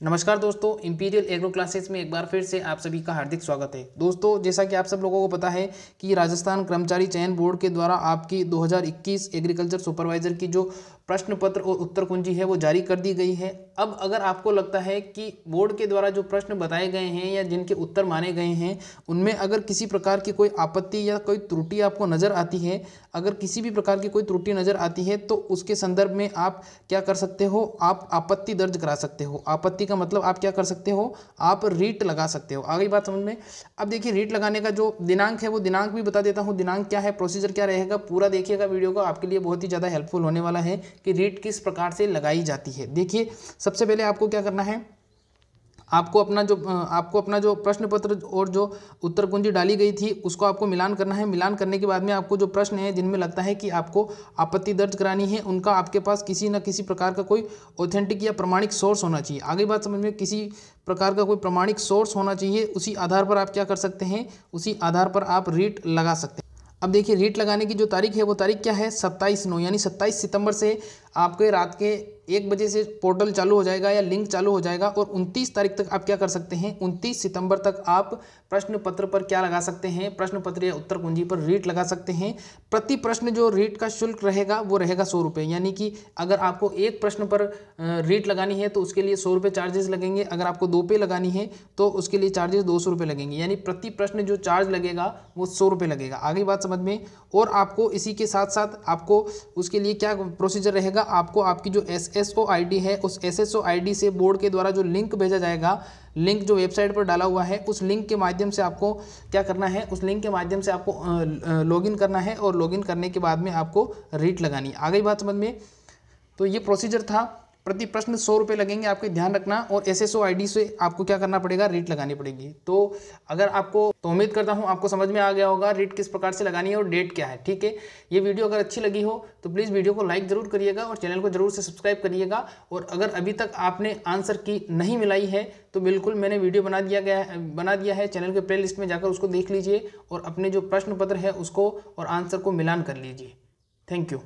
नमस्कार दोस्तों imperial agro classes में एक बार फिर से आप सभी का हार्दिक स्वागत है। दोस्तों, जैसा कि आप सब लोगों को पता है कि राजस्थान कर्मचारी चयन बोर्ड के द्वारा आपकी 2021 एग्रीकल्चर सुपरवाइजर की जो प्रश्न पत्र और उत्तर कुंजी है, वो जारी कर दी गई है। अब अगर आपको लगता है कि बोर्ड के द्वारा जो प्रश्न बताए गए हैं या जिनके उत्तर माने गए हैं, उनमें अगर किसी प्रकार की कोई आपत्ति या कोई त्रुटि आपको नज़र आती है, अगर किसी भी प्रकार की कोई त्रुटि नज़र आती है तो उसके संदर्भ में आप क्या कर सकते हो? आप आपत्ति दर्ज करा सकते हो। आपत्ति का मतलब आप क्या कर सकते हो? आप रीट लगा सकते हो। आगे बात समझ में? अब देखिए रीट लगाने का जो दिनांक है, वो दिनांक भी बता देता हूँ। दिनांक क्या है? प्रोसीजर क्या रहेगा? पूरा देखिएगा वीडियो को आपके लिए बहुत ही ज़्यादा हेल्पफुल होने वाला है कि रीट किस प्रकार से लगाई जाती है। देखिए, सबसे पहले आपको क्या करना है? आपको अपना जो आपको अपना जो प्रश्न पत्र और जो उत्तर कुंजी डाली गई थी, उसको आपको मिलान करना है। मिलान करने के बाद में आपको जो प्रश्न है, जिनमें लगता है कि आपको आपत्ति दर्ज करानी है, उनका आपके पास किसी न किसी प्रकार का कोई ऑथेंटिक या प्रमाणिक सोर्स होना चाहिए। आगे बात समझ में किसी प्रकार का कोई प्रमाणिक सोर्स होना चाहिए, उसी आधार पर आप क्या कर सकते हैं, उसी आधार पर आप रीट लगा सकते हैं। अब देखिए, रेट लगाने की जो तारीख है, वो तारीख क्या है? सत्ताईस नौ, यानी सत्ताईस सितंबर से आपके रात के एक बजे से पोर्टल चालू हो जाएगा या लिंक चालू हो जाएगा और उनतीस तारीख तक आप क्या कर सकते हैं? उनतीस सितंबर तक आप प्रश्न पत्र पर क्या लगा सकते हैं? प्रश्न पत्र या उत्तर कुंजी पर रीट लगा सकते हैं। प्रति प्रश्न जो रीट का शुल्क रहेगा, वो रहेगा सौ रुपये यानी कि अगर आपको एक प्रश्न पर रीट लगानी है तो उसके लिए सौ रुपये चार्जेस लगेंगे। अगर आपको दो पे लगानी है तो उसके लिए चार्जेस दो सौ रुपये लगेंगे। यानी प्रति प्रश्न जो चार्ज लगेगा, वो सौ रुपये लगेगा। आगे बात समझ में? और आपको इसी के साथ साथ आपको उसके लिए क्या प्रोसीजर रहेगा? आपको आपकी जो S S O I D है, उस S S O I D से बोर्ड के द्वारा जो लिंक भेजा जाएगा, लिंक जो वेबसाइट पर डाला हुआ है, उस लिंक के माध्यम से आपको क्या करना है, उस लिंक के माध्यम से आपको लॉगिन करना है और लॉगिन करने के बाद में आपको रीट लगानी आ गई बात समझ में? तो ये प्रोसीजर था। प्रति प्रश्न सौ रुपये लगेंगे, आपके ध्यान रखना और एस एस से आपको क्या करना पड़ेगा? रेट लगानी पड़ेगी। तो अगर आपको तो उम्मीद करता हूँ आपको समझ में आ गया होगा रेट किस प्रकार से लगानी है और डेट क्या है, ठीक है? ये वीडियो अगर अच्छी लगी हो तो प्लीज़ वीडियो को लाइक ज़रूर करिएगा और चैनल को ज़रूर से सब्सक्राइब करिएगा। और अगर अभी तक आपने आंसर की नहीं मिलाई है तो बिल्कुल मैंने वीडियो बना दिया गया है, बना दिया है। चैनल के प्ले लिस्ट में जाकर उसको देख लीजिए और अपने जो प्रश्न पत्र है उसको और आंसर को मिलान कर लीजिए। Thank you